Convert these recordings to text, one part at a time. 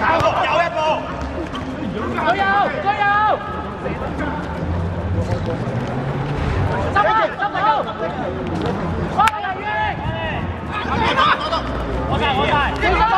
Tao không nhậu hết vô. Cố vô, cố vô. Xong rồi, xong rồi. Qua đây đi. Qua đây. Qua đây. Qua đây.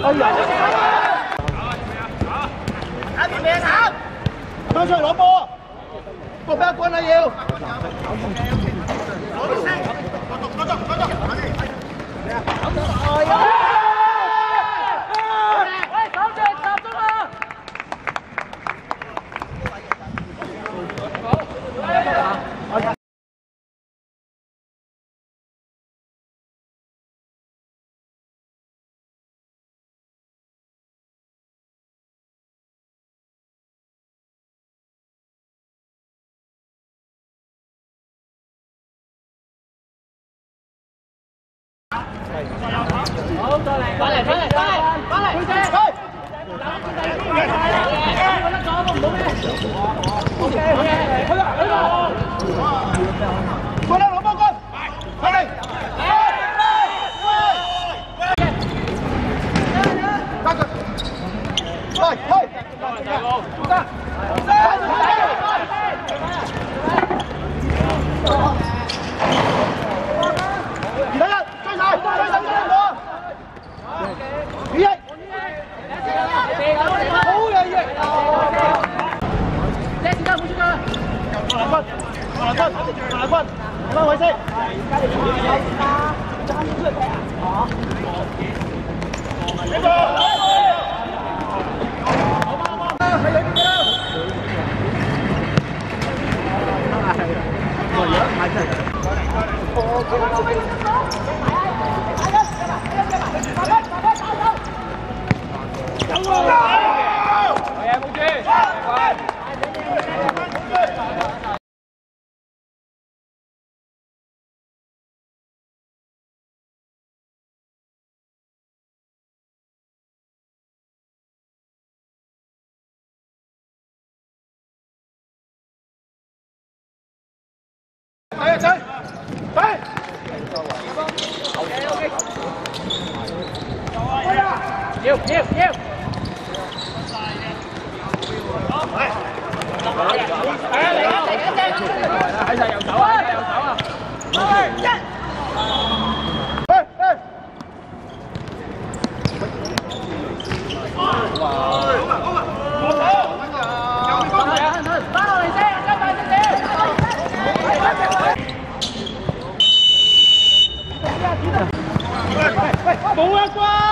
哎呀！打边咩打？翻出嚟攞波！波俾阿君啊要！喂， Okay, okay. Hà Quân, Hà Quân, Hà Quân Sinh. Trang Dũng Duyệt. Đó. Lên rồi. Oh, 冇啊，关！我试乜嘢啊？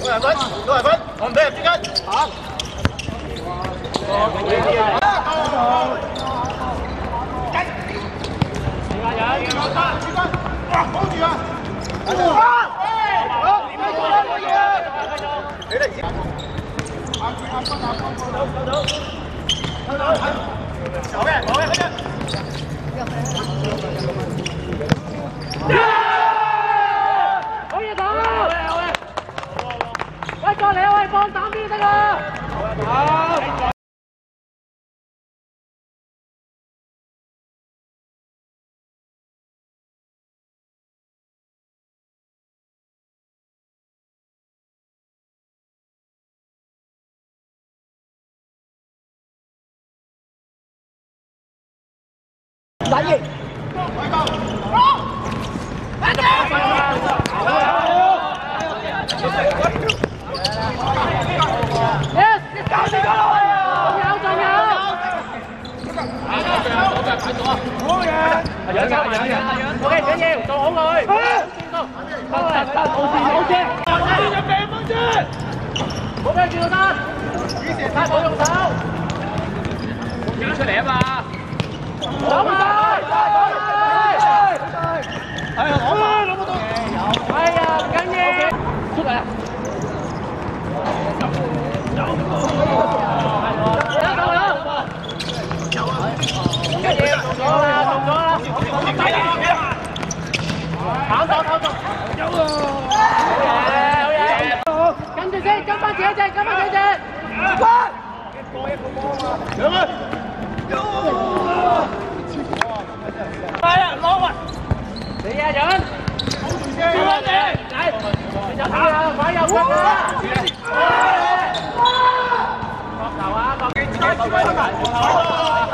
Rồi vứt, rồi vứt, còn đẹp chứ cân. Không. 望望望，靓仔，好嘢。啊！紧嘢喂，决赛。六人分，六人分，我唔俾入之间。行。哇！保住啊！好，继续啦，冇嘢。俾你。走嘅，走嘅， đánh gì Yes, let's go, let's go. Nhau, tao nhau. Ok, dễ nhiều, tôi ổn rồi. Không là, tao ổn gì, ổn chứ. Đi nhập về vững chứ. Bố bên chưa ta. Đi xỉa sát bố đồng sao. Nhớ sẽ lẻ mà. 走埋，系攞埋，攞唔到。哎呀，唔紧要。出嚟啊！有够啦！紧要，做咗啦，做咗啦。跑咗，跑咗。好嘢，好嘢。跟住先，跟翻自己只，跟翻自己只。两个。 好，打完，老给你，你快出来！好，好，好。